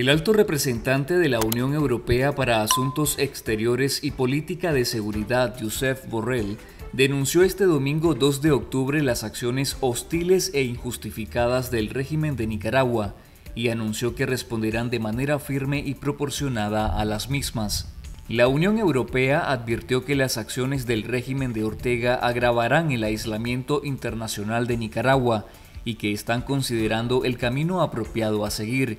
El alto representante de la Unión Europea para Asuntos Exteriores y Política de Seguridad, Josep Borrell, denunció este domingo 2 de octubre las acciones hostiles e injustificadas del régimen de Nicaragua y anunció que responderán de manera firme y proporcionada a las mismas. La Unión Europea advirtió que las acciones del régimen de Ortega agravarán el aislamiento internacional de Nicaragua y que están considerando el camino apropiado a seguir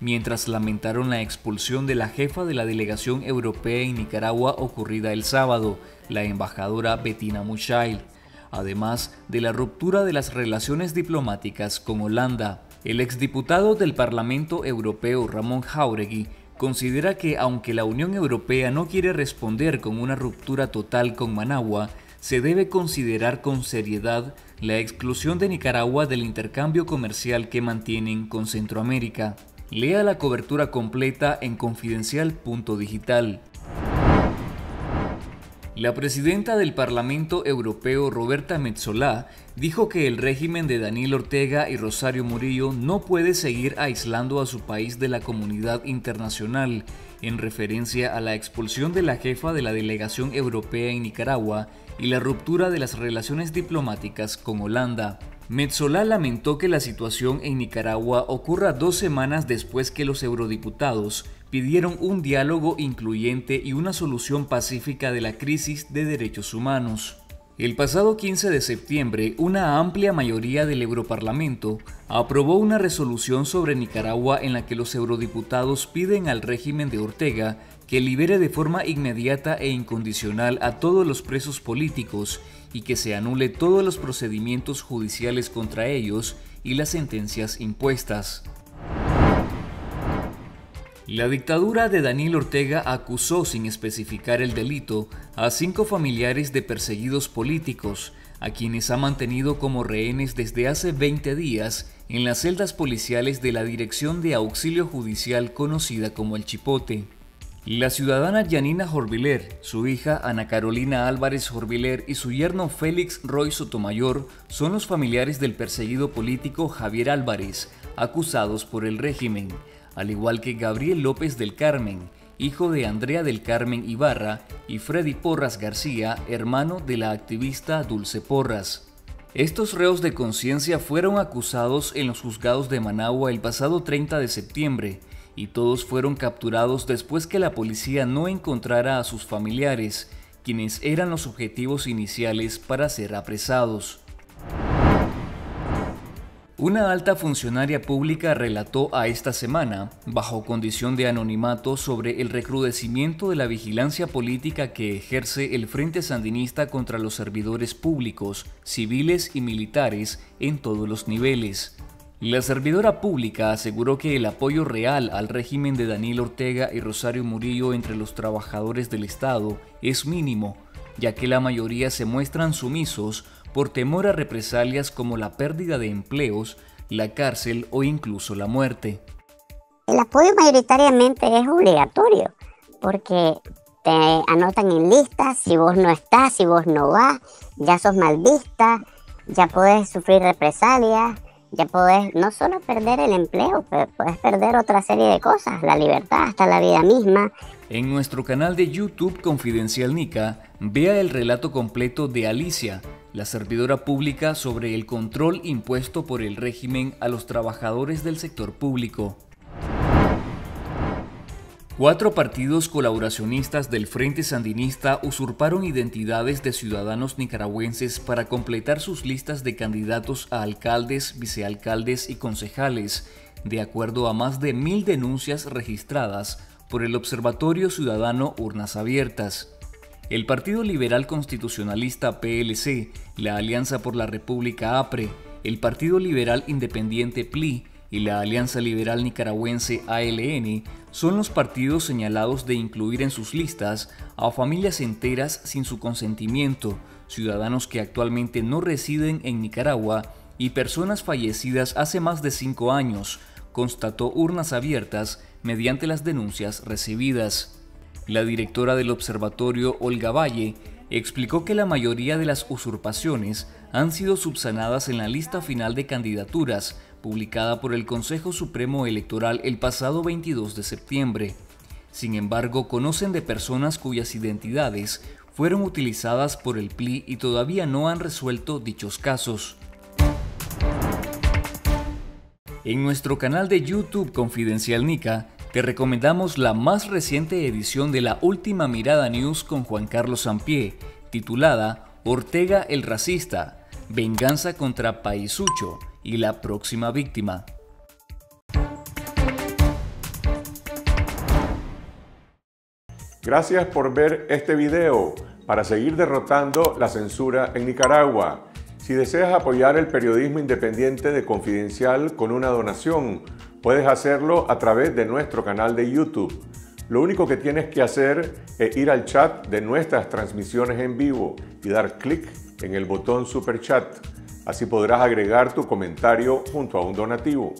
mientras lamentaron la expulsión de la jefa de la delegación europea en Nicaragua ocurrida el sábado, la embajadora Bettina Mushail, además de la ruptura de las relaciones diplomáticas con Holanda. El exdiputado del Parlamento Europeo Ramón Jauregui considera que aunque la Unión Europea no quiere responder con una ruptura total con Managua, se debe considerar con seriedad la exclusión de Nicaragua del intercambio comercial que mantienen con Centroamérica. Lea la cobertura completa en confidencial.digital. La presidenta del Parlamento Europeo, Roberta Metsolá, dijo que el régimen de Daniel Ortega y Rosario Murillo no puede seguir aislando a su país de la comunidad internacional, en referencia a la expulsión de la jefa de la delegación europea en Nicaragua y la ruptura de las relaciones diplomáticas con Holanda. Metzola lamentó que la situación en Nicaragua ocurra dos semanas después que los eurodiputados pidieron un diálogo incluyente y una solución pacífica de la crisis de derechos humanos. El pasado 15 de septiembre, una amplia mayoría del Europarlamento aprobó una resolución sobre Nicaragua en la que los eurodiputados piden al régimen de Ortega que libere de forma inmediata e incondicional a todos los presos políticos y que se anule todos los procedimientos judiciales contra ellos y las sentencias impuestas. La dictadura de Daniel Ortega acusó sin especificar el delito a cinco familiares de perseguidos políticos, a quienes ha mantenido como rehenes desde hace 20 días en las celdas policiales de la Dirección de Auxilio Judicial conocida como el Chipote. La ciudadana Janina Jorviler, su hija Ana Carolina Álvarez Jorviler y su yerno Félix Roy Sotomayor son los familiares del perseguido político Javier Álvarez, acusados por el régimen, al igual que Gabriel López del Carmen, hijo de Andrea del Carmen Ibarra, y Freddy Porras García, hermano de la activista Dulce Porras. Estos reos de conciencia fueron acusados en los juzgados de Managua el pasado 30 de septiembre, y todos fueron capturados después que la policía no encontrara a sus familiares, quienes eran los objetivos iniciales para ser apresados. Una alta funcionaria pública relató a esta semana, bajo condición de anonimato, sobre el recrudecimiento de la vigilancia política que ejerce el Frente Sandinista contra los servidores públicos, civiles y militares en todos los niveles, la servidora pública aseguró que el apoyo real al régimen de Daniel Ortega y Rosario Murillo entre los trabajadores del Estado es mínimo, ya que la mayoría se muestran sumisos por temor a represalias como la pérdida de empleos, la cárcel o incluso la muerte. El apoyo mayoritariamente es obligatorio, porque te anotan en listas, si vos no estás, si vos no vas, ya sos mal vista, ya puedes sufrir represalias ya podés no solo perder el empleo, pero puedes perder otra serie de cosas, la libertad, hasta la vida misma. En nuestro canal de YouTube Confidencial Nica, vea el relato completo de Alicia, la servidora pública sobre el control impuesto por el régimen a los trabajadores del sector público. Cuatro partidos colaboracionistas del Frente Sandinista usurparon identidades de ciudadanos nicaragüenses para completar sus listas de candidatos a alcaldes, vicealcaldes y concejales, de acuerdo a más de mil denuncias registradas por el Observatorio Ciudadano Urnas Abiertas. El Partido Liberal Constitucionalista PLC, la Alianza por la República APRE, el Partido Liberal Independiente PLI y la Alianza Liberal Nicaragüense ALN son los partidos señalados de incluir en sus listas a familias enteras sin su consentimiento, ciudadanos que actualmente no residen en Nicaragua y personas fallecidas hace más de cinco años, constató urnas abiertas mediante las denuncias recibidas. La directora del observatorio, Olga Valle, explicó que la mayoría de las usurpaciones han sido subsanadas en la lista final de candidaturas, publicada por el Consejo Supremo Electoral el pasado 22 de septiembre. Sin embargo, conocen de personas cuyas identidades fueron utilizadas por el PLI y todavía no han resuelto dichos casos. En nuestro canal de YouTube Confidencial Nica, te recomendamos la más reciente edición de la Última Mirada News con Juan Carlos Sampié, titulada Ortega el Racista, Venganza contra Paisucho y la próxima víctima. Gracias por ver este video para seguir derrotando la censura en Nicaragua. Si deseas apoyar el periodismo independiente de Confidencial con una donación, puedes hacerlo a través de nuestro canal de YouTube. Lo único que tienes que hacer es ir al chat de nuestras transmisiones en vivo y dar clic en el botón Super Chat. Así podrás agregar tu comentario junto a un donativo.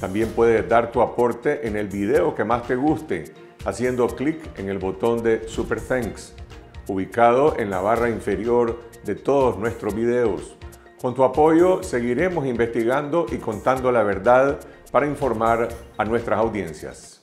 También puedes dar tu aporte en el video que más te guste haciendo clic en el botón de Super Thanks, ubicado en la barra inferior de todos nuestros videos. Con tu apoyo seguiremos investigando y contando la verdad para informar a nuestras audiencias.